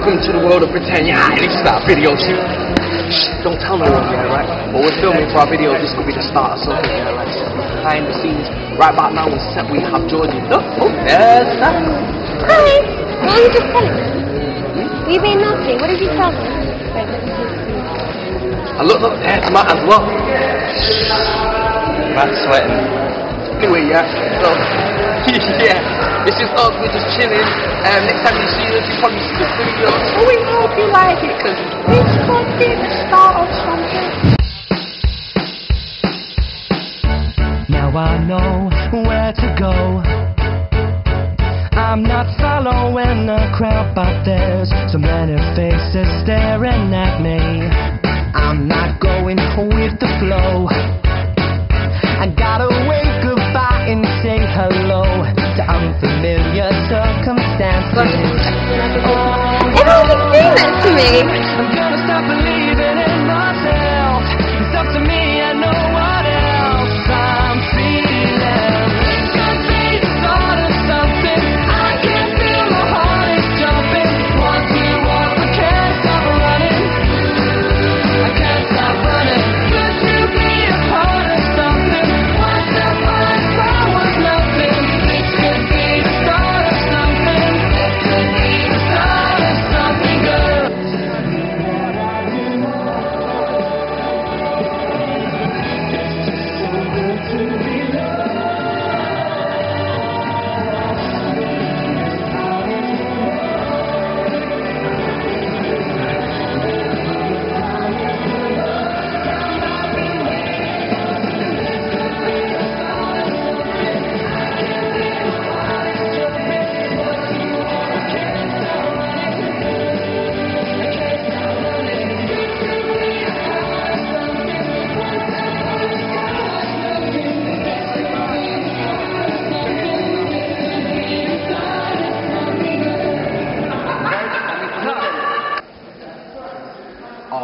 into the world and pretend, yeah, this is our video shoot. Shh, don't tell no one, yeah, right? But we're filming for our video, this could be the start of something, yeah, right? So behind the scenes, right about now, we set, we have Georgie. Oh, oh there's that. Hi! What were you just telling me? Were you being nasty? What did you tell me? Wait, let me see. And look, look, there's Matt as well. Matt's sweating. Anyway, yeah, so, yeah, it's just us, we're just chilling. Um, next time you see us, you probably see the video. So we hope you like it, because it's fucking the start of something. Now I know where to go. I'm not following the crowd, but there's so many faces staring at me. I'm not going with the flow. I gotta me.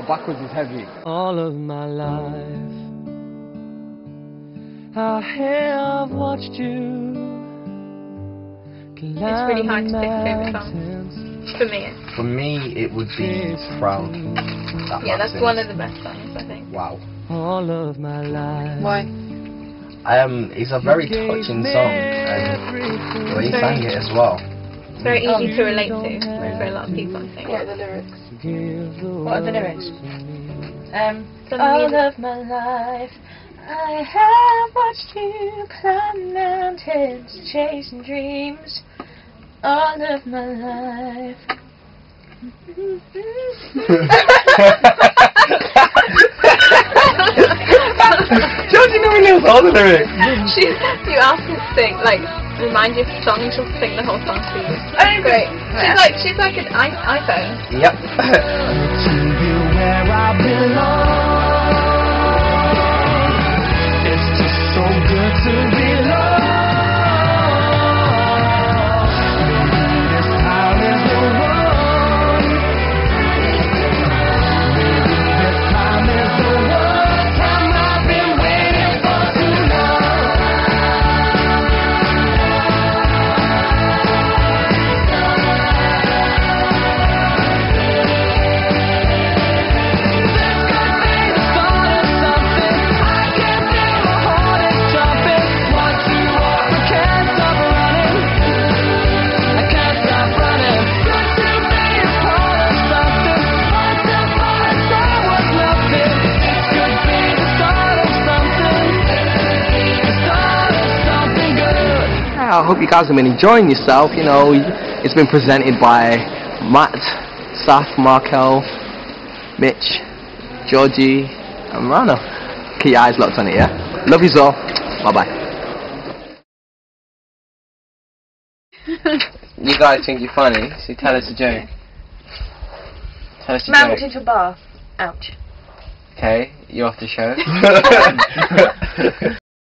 Backwards is heavy. all of my life. I have watched you. It's really hard to pick a favourite song. mountains. For me. For me, it would be Proud. That Yeah, that's Maxim. one of the best songs, I think. Wow. All of my life. Why? Um, it's a very touching song, and the way he sang it as well. It's very easy to relate to for a lot of people, I think. What are the lyrics? What What are the lyrics? Um, Some all music. of my life, I have watched you climb mountains, chasing dreams. All of my life. Georgie never knows all the lyrics. she, you asked her to sing, like, remind you of the song and she'll sing the whole song for you. Oh, Great. She's like, she's like an I- iPhone. Yep. I hope you guys have been enjoying yourself. You know, it's been presented by Matt, Saf, Marquelle, Mitch, Georgie, and Rana. Keep your eyes locked on it, yeah? Love you all. Bye bye. You guys think you're funny, so tell us a joke. Tell us a Man walked joke. into a bar. Ouch. Okay, you're off the show.